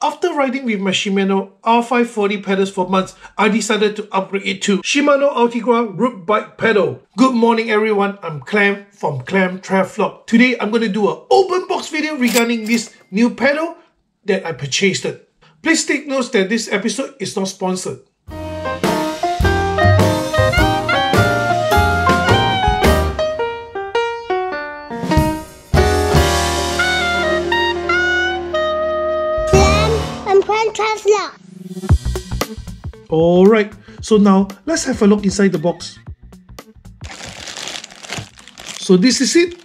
After riding with my Shimano R540 pedals for months, I decided to upgrade it to Shimano Ultegra Road Bike Pedal. Good morning everyone, I'm Clem from Clem Travlog. Today I'm going to do an open box video regarding this new pedal that I purchased. Please take note that this episode is not sponsored. Alright, so now let's have a look inside the box. So this is it,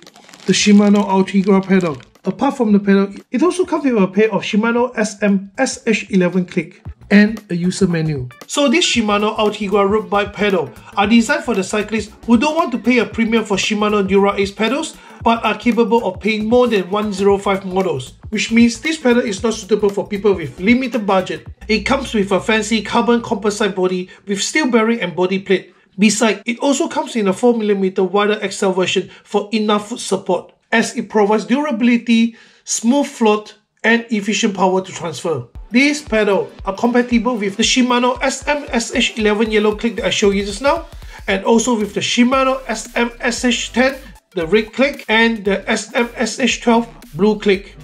the Shimano Ultegra pedal. Apart from the pedal, it also comes with a pair of Shimano SM SH11 click and a user menu. So this Shimano Ultegra road bike pedal are designed for the cyclists who don't want to pay a premium for Shimano Dura Ace pedals but are capable of paying more than 105 models, which means this pedal is not suitable for people with limited budget. It comes with a fancy carbon composite body with steel bearing and body plate. Besides, it also comes in a 4mm wider XL version for enough foot support, as it provides durability, smooth float, and efficient power to transfer. These pedals are compatible with the Shimano SM-SH11 yellow click that I showed you just now, and also with the Shimano SM-SH10 the red click and the SM-SH12 blue click.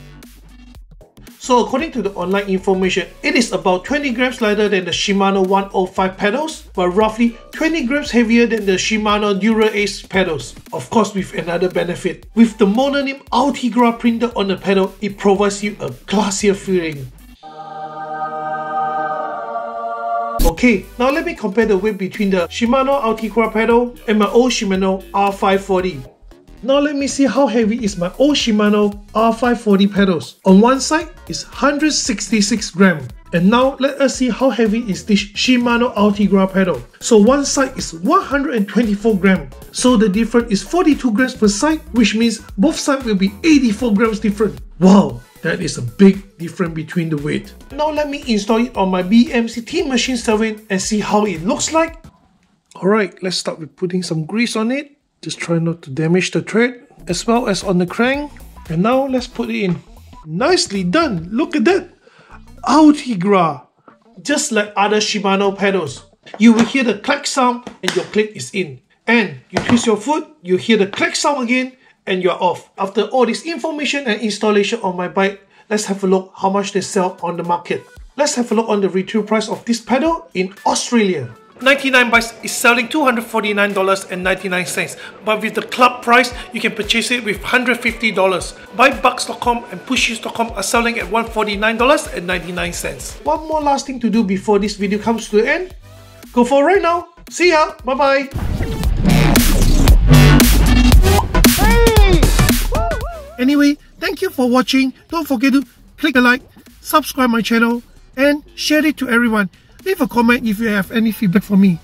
So according to the online information, it is about 20 grams lighter than the Shimano 105 pedals, but roughly 20 grams heavier than the Shimano Dura Ace pedals. Of course with another benefit. With the mononym Ultegra printed on the pedal, it provides you a classier feeling. Okay, now let me compare the weight between the Shimano Ultegra pedal and my old Shimano R540. Now let me see how heavy is my old Shimano R540 pedals. On one side is 166 gram. And now let us see how heavy is this Shimano Ultegra pedal. So one side is 124 gram. So the difference is 42 grams per side, which means both sides will be 84 grams different. Wow, that is a big difference between the weight. Now let me install it on my BMC Teammachine 7 and see how it looks like. Alright, let's start with putting some grease on it. Just try not to damage the thread as well as on the crank. And now let's put it in. Nicely done. Look at that. Ultegra. Just like other Shimano pedals. You will hear the click sound and your click is in. And you twist your foot, you hear the click sound again and you're off. After all this information and installation on my bike, let's have a look how much they sell on the market. Let's have a look on the retail price of this pedal in Australia. 99 bikes is selling $249.99 but with the club price you can purchase it with $150 buybucks.com and pushys.com are selling at $149.99 one more last thing to do before this video comes to the end. Go for it right now. See ya. Bye bye Anyway, thank you for watching. Don't forget to click the like, subscribe my channel, and share it to everyone. Leave a comment if you have any feedback for me.